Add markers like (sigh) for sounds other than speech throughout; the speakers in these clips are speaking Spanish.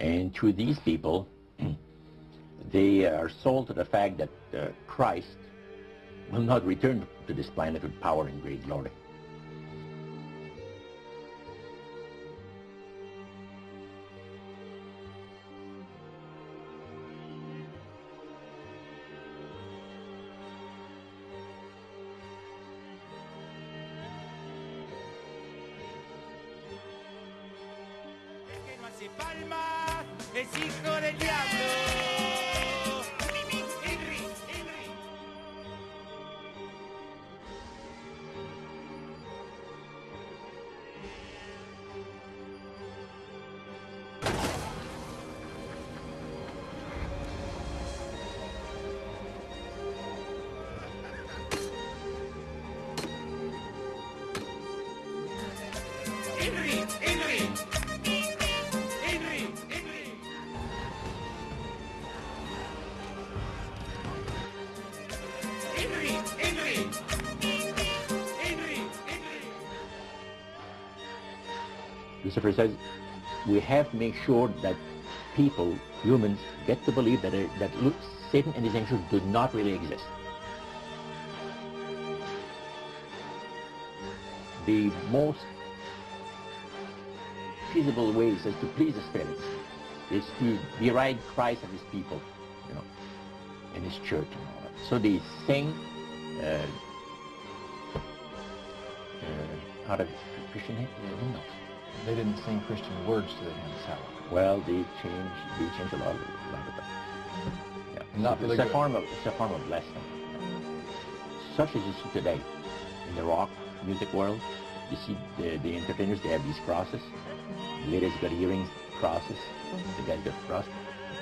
And to these people, (clears throat) they are sold to the fact that uh, Christ will not return to this planet with power and great glory. Es hijo del diablo. Henry, Henry. Henry, Lucifer says we have to make sure that people, humans, get to believe that, uh, that Satan and his angels do not really exist. The most feasible ways is to please the spirits is to deride Christ and his people, you know, and his church and all that. So they sing uh, uh, out of Christian hy- hymnals. They didn't sing Christian words to the hymns, however. Well, they change, they change a lot, of- a lot of them. Yeah. Not it's, really a form of, it's a form of blasphemy. Such as you see today in the rock music world. You see the, the entertainers, they have these crosses. The ladies got earrings, crosses. The guys got cross.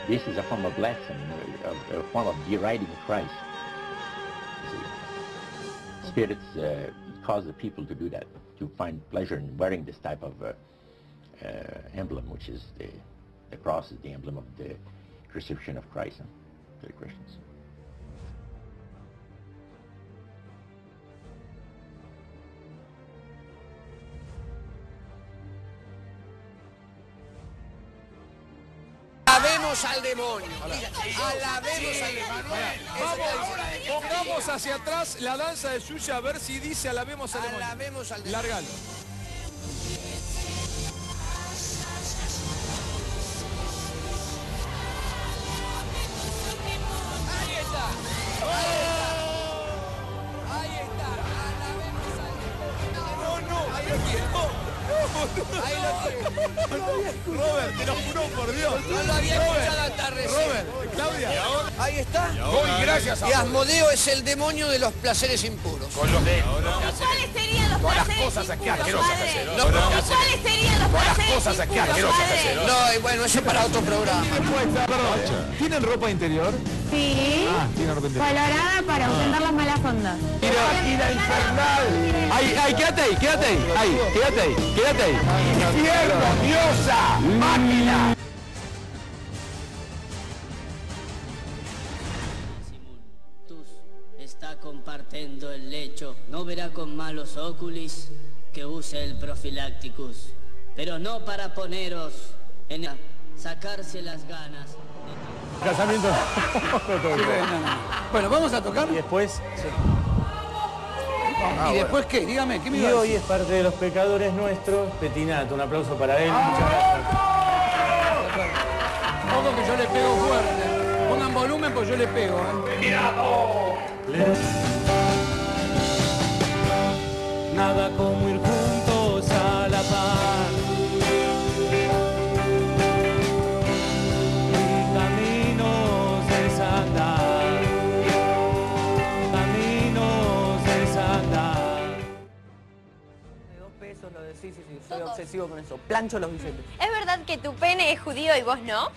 This is a form of blasphemy, a, a form of deriding Christ. See. Spirits uh, cause the people to do that, to find pleasure in wearing this type of uh, uh, emblem, which is the, the cross is the emblem of the crucifixion of Christ to the Christians. Alabemos al demonio. Alabemos al demonio. Pongamos hacia atrás la danza de Suya a ver si dice alabemos al demonio. Alabemos al demonio. Lárgalo. Ahí lo. Robert, te lo juro por Dios. No lo había escuchado hasta recién. Robert, Claudia. Ahí está. Voy, gracias Y Asmodeo es el demonio de los placeres impuros. ¿Y cuáles serían placeres cosas aquí asquerosas cuáles serían los placeres cosas aquí asquerosas No, y bueno, eso es para otro programa. ¿Tienen ropa interior? Sí, Ah, tienen ropa interior. colorada para ausentar las malas ondas. Mira, infernal. Ahí, ahí, quédate ahí, quédate ahí. Ahí, quédate ahí, quédate ahí. ¡Infierno, diosa, máquina! El lecho. No verá con malos óculis que use el profilácticus. Pero no para poneros en a sacarse las ganas. Casamiento. (laughs) Bueno, vamos a tocar. Y después, ¿Y después qué? Dígame, ¿qué me y iba a hoy decir? es parte de los pecadores nuestros, Petinato, un aplauso para él. Muchas gracias. Ojo que yo le pego fuerte. Pongan volumen pues yo le pego. ¿eh? Nada como ir juntos a la paz. Y caminos desandar. Caminos desandar. De dos pesos, lo de sí, sí, sí, soy obsesivo con eso. Plancho los billetes. ¿Es verdad que tu pene es judío y vos no?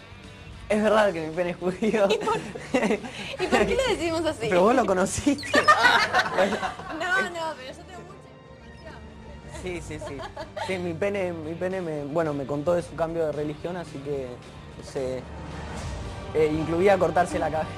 Es verdad que mi pene es judío. ¿Y por, ¿y por qué lo decimos así? Pero vos lo conociste. (laughs) (laughs) No, no, pero yo información. Sí, sí, sí. Sí, mi pene, mi pene me, bueno, me contó de su cambio de religión, así que se eh, incluía cortarse la cabeza.